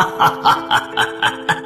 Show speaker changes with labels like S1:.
S1: 哈哈哈哈哈哈。